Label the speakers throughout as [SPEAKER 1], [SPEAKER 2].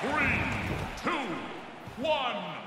[SPEAKER 1] Three, two, one,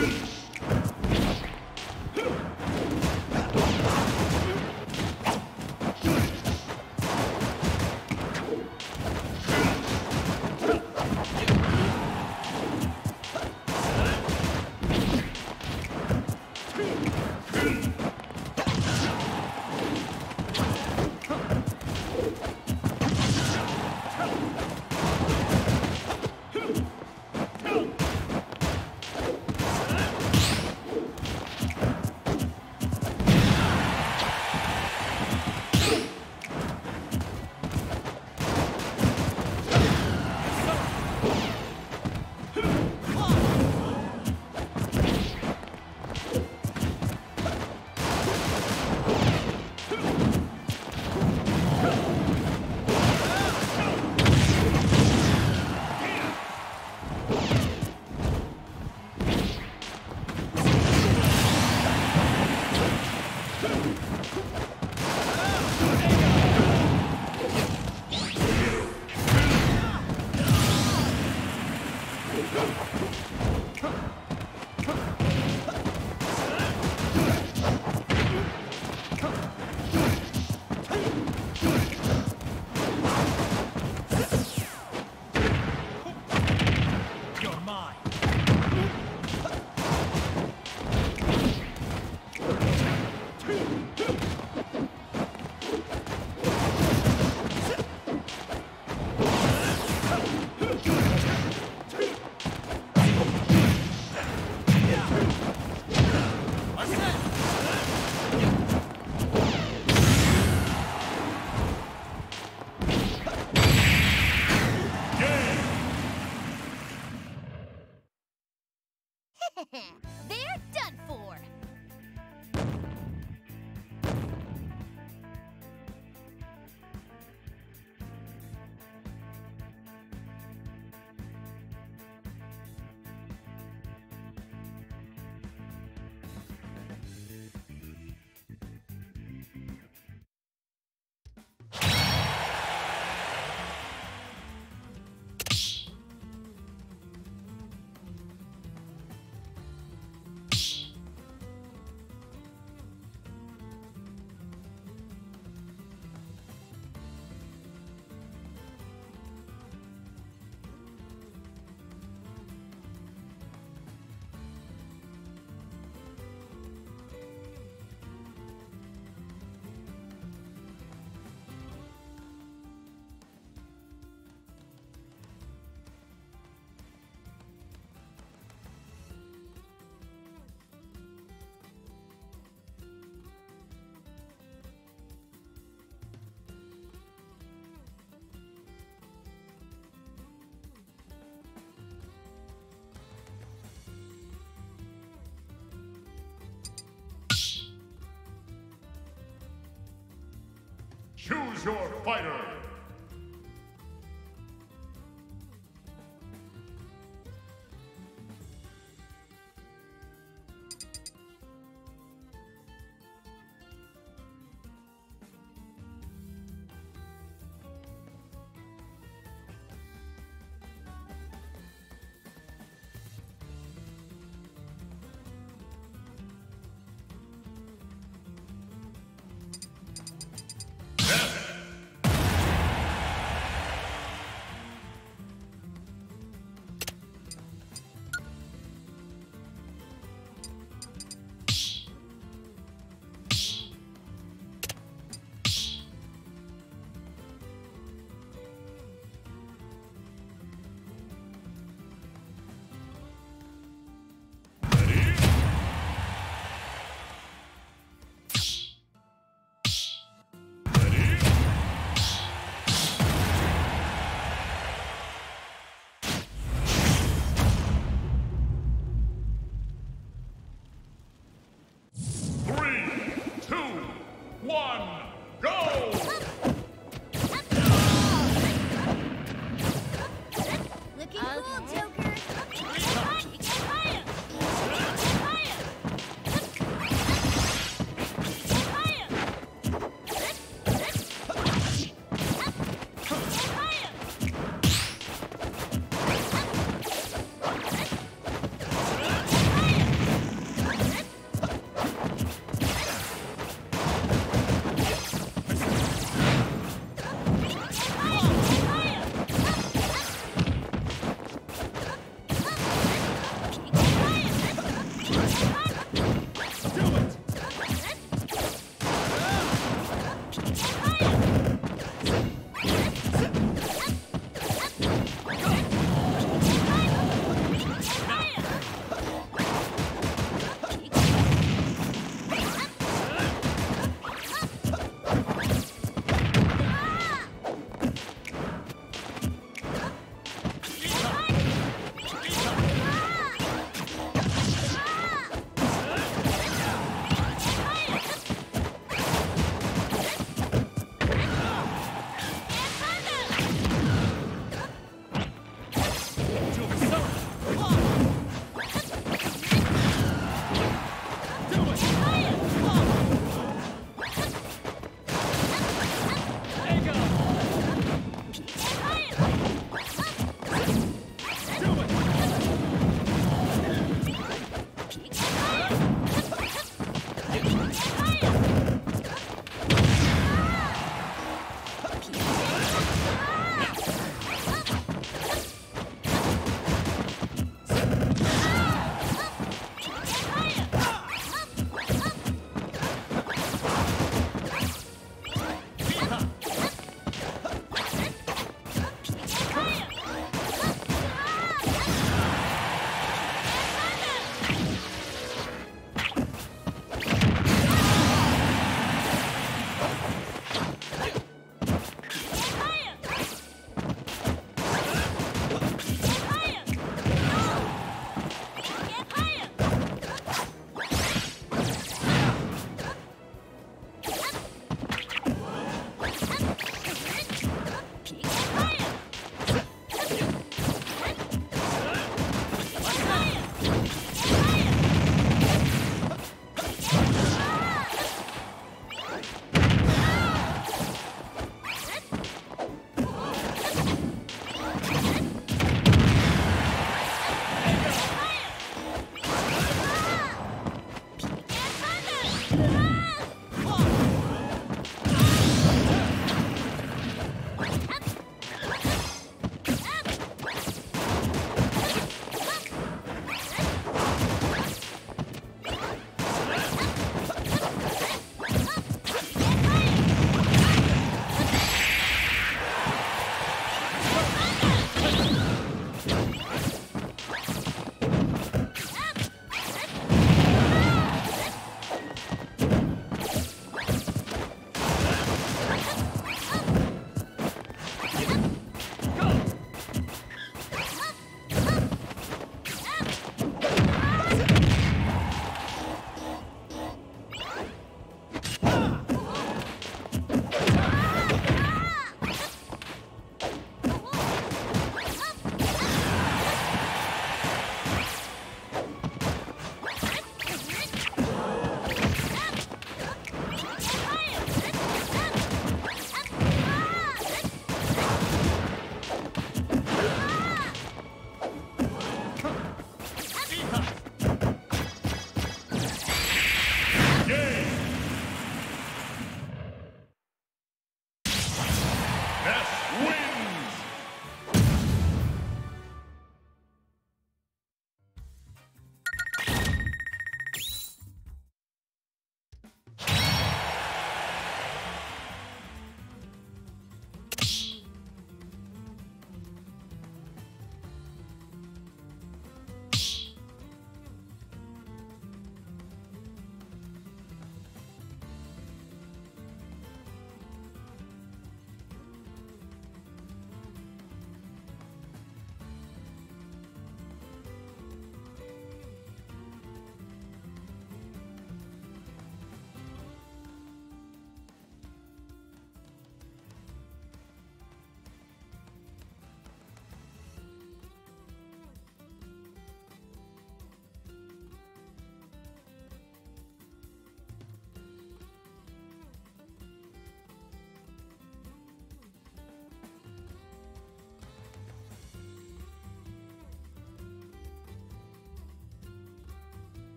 [SPEAKER 2] You're
[SPEAKER 1] Choose your fighter.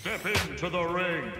[SPEAKER 1] Step into the ring.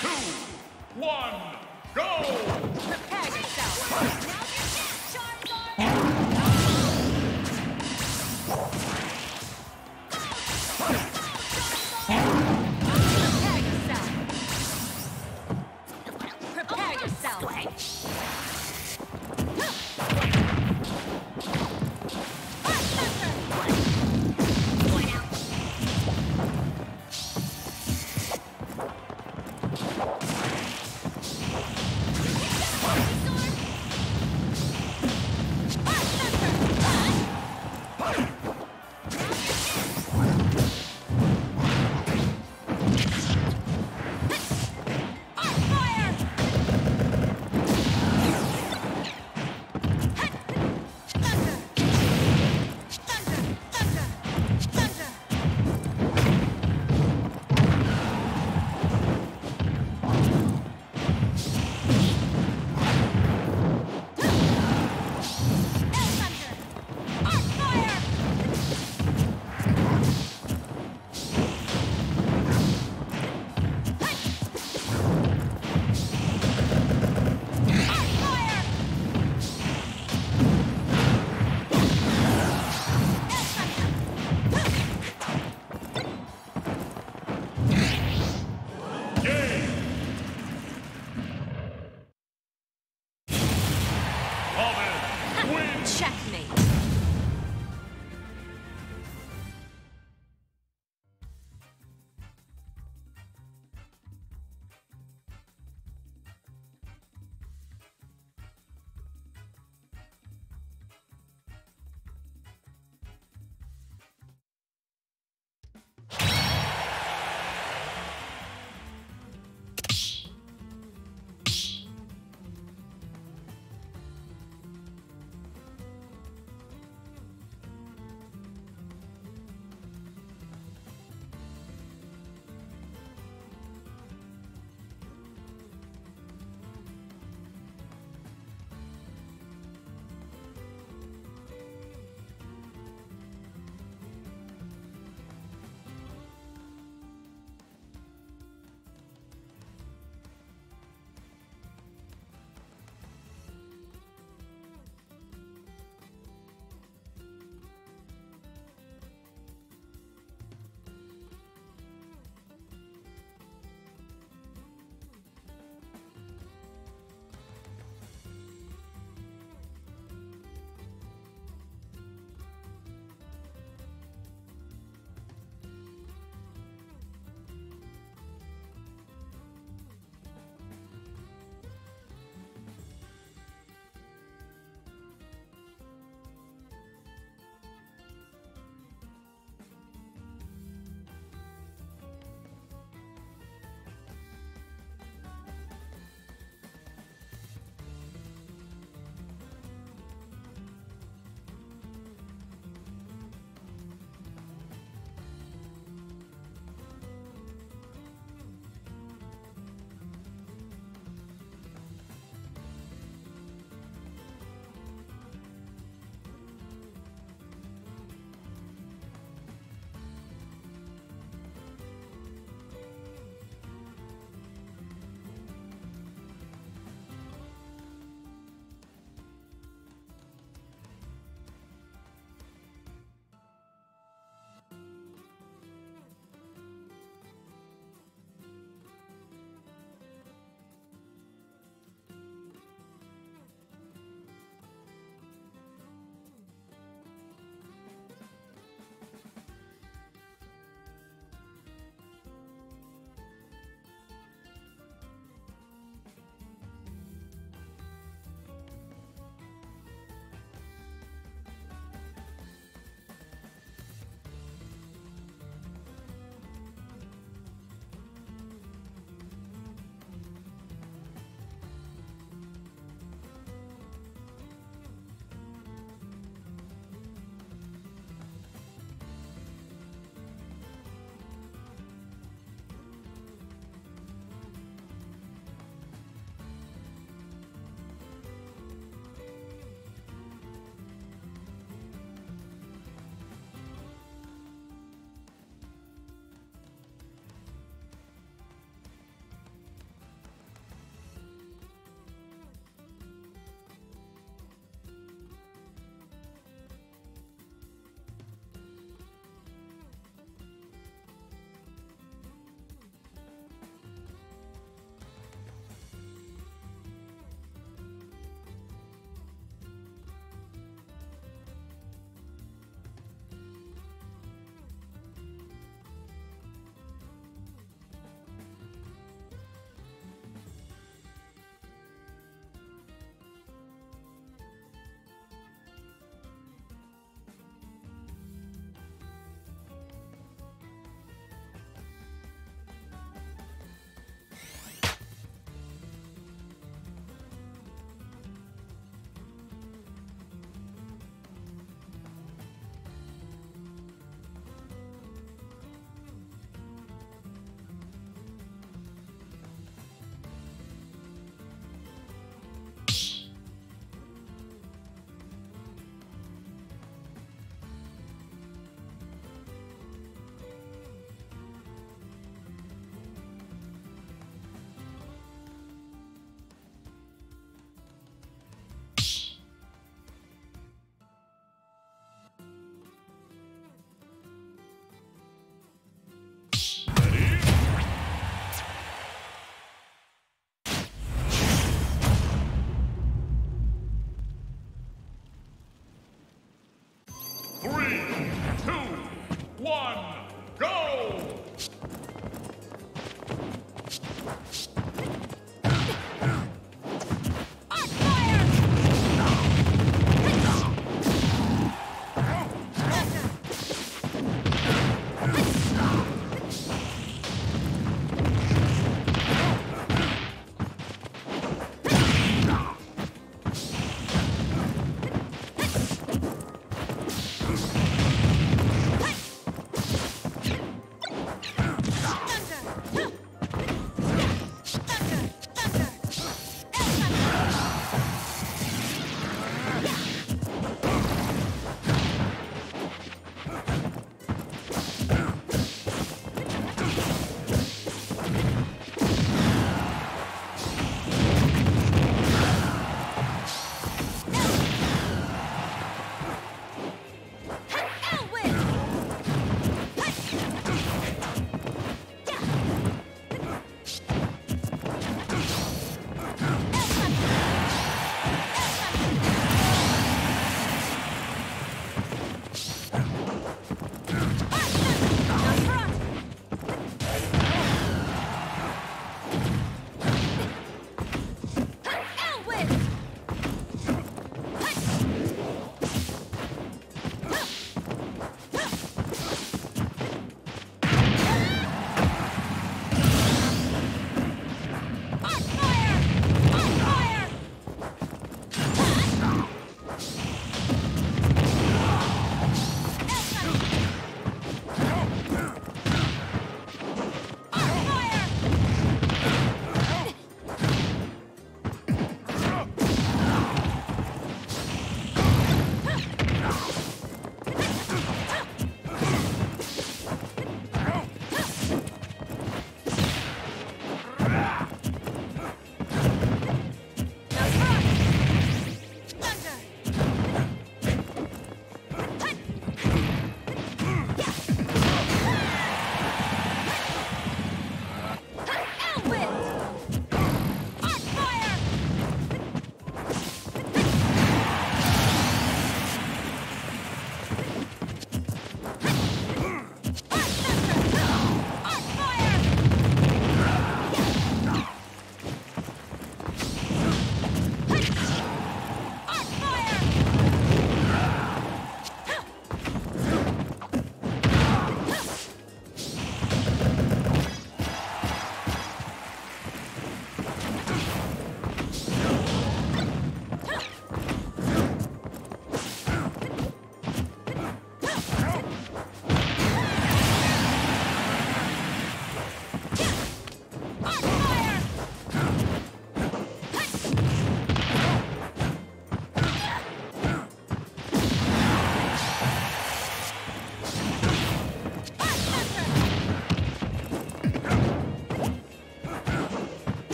[SPEAKER 3] Two, one,